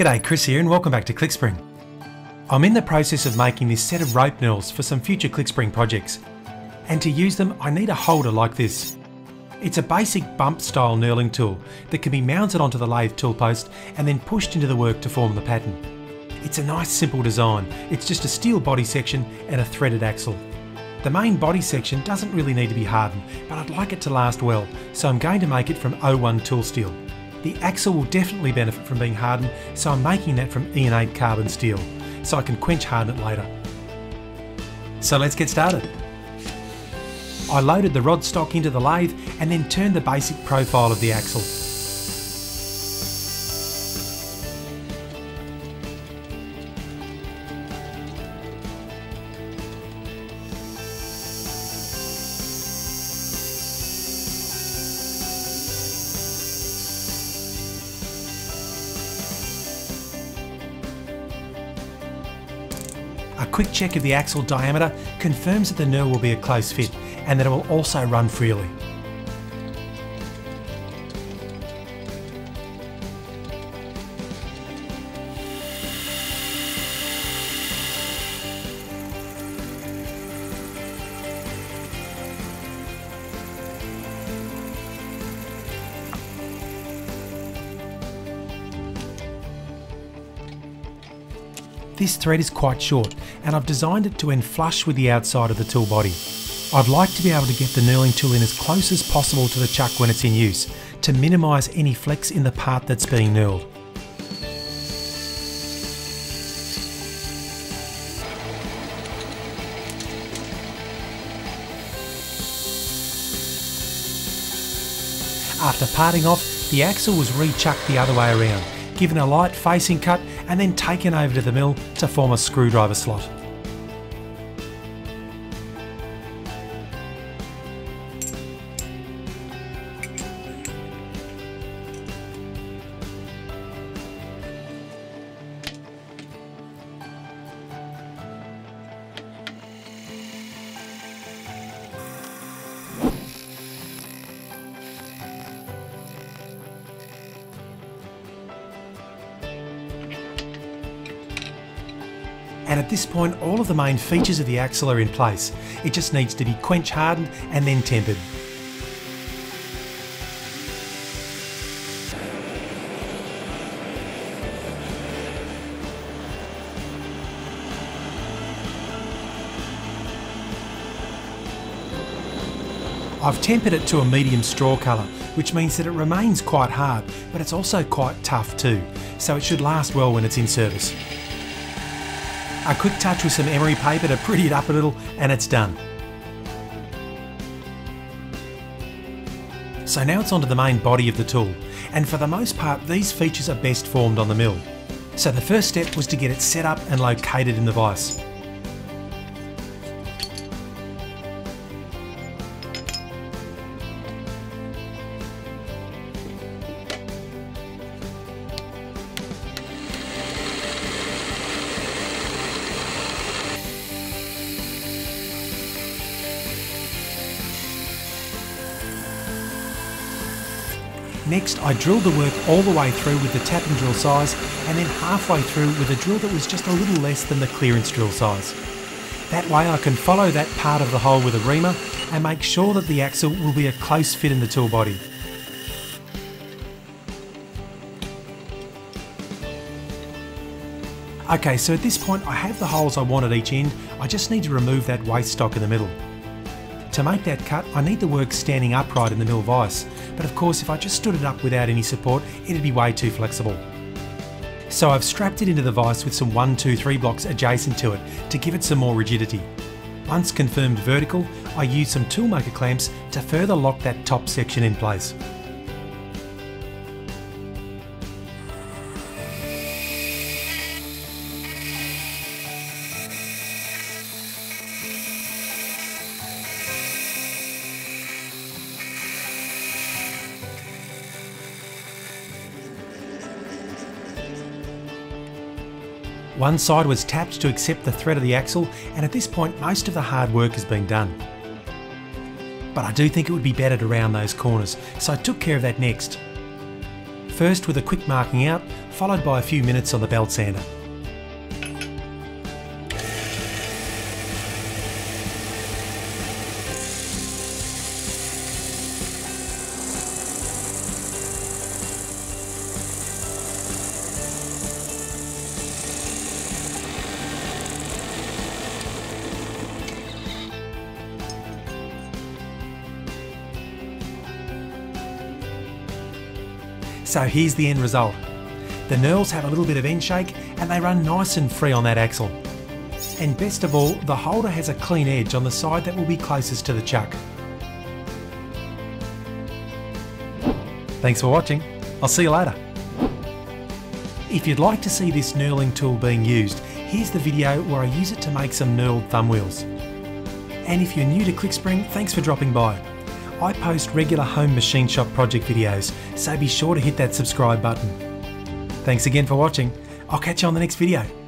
G'day, Chris here and welcome back to ClickSpring. I'm in the process of making this set of rope knurls for some future ClickSpring projects. And to use them, I need a holder like this. It's a basic bump style knurling tool that can be mounted onto the lathe tool post and then pushed into the work to form the pattern. It's a nice simple design. It's just a steel body section and a threaded axle. The main body section doesn't really need to be hardened, but I'd like it to last well, so I'm going to make it from O1 tool steel. The axle will definitely benefit from being hardened, so I'm making that from EN8 carbon steel, so I can quench harden it later. So let's get started. I loaded the rod stock into the lathe and then turned the basic profile of the axle. A quick check of the axle diameter confirms that the knurl will be a close fit and that it will also run freely. This thread is quite short and I've designed it to end flush with the outside of the tool body. I'd like to be able to get the knurling tool in as close as possible to the chuck when it's in use to minimise any flex in the part that's being knurled. After parting off, the axle was rechucked the other way around, given a light facing cut and then taken over to the mill to form a screwdriver slot. And at this point all of the main features of the axle are in place. It just needs to be quench hardened and then tempered. I've tempered it to a medium straw colour, which means that it remains quite hard, but it's also quite tough too, so it should last well when it's in service. A quick touch with some emery paper to pretty it up a little and it's done. So now it's onto the main body of the tool, and for the most part these features are best formed on the mill. So the first step was to get it set up and located in the vise. Next, I drilled the work all the way through with the tap and drill size and then halfway through with a drill that was just a little less than the clearance drill size. That way I can follow that part of the hole with a reamer and make sure that the axle will be a close fit in the tool body. Okay, so at this point I have the holes I want at each end, I just need to remove that waste stock in the middle. To make that cut, I need the work standing upright in the mill vise, but of course if I just stood it up without any support, it'd be way too flexible. So I've strapped it into the vise with some 1, 2, 3 blocks adjacent to it to give it some more rigidity. Once confirmed vertical, I use some toolmaker clamps to further lock that top section in place. One side was tapped to accept the thread of the axle and at this point most of the hard work has been done. But I do think it would be better to round those corners, so I took care of that next. First with a quick marking out, followed by a few minutes on the belt sander. So here's the end result. The knurls have a little bit of end shake and they run nice and free on that axle. And best of all, the holder has a clean edge on the side that will be closest to the chuck. Thanks for watching. I'll see you later. If you'd like to see this knurling tool being used, here's the video where I use it to make some knurled thumb wheels. And if you're new to ClickSpring, thanks for dropping by. I post regular home machine shop project videos, so be sure to hit that subscribe button. Thanks again for watching. I'll catch you on the next video.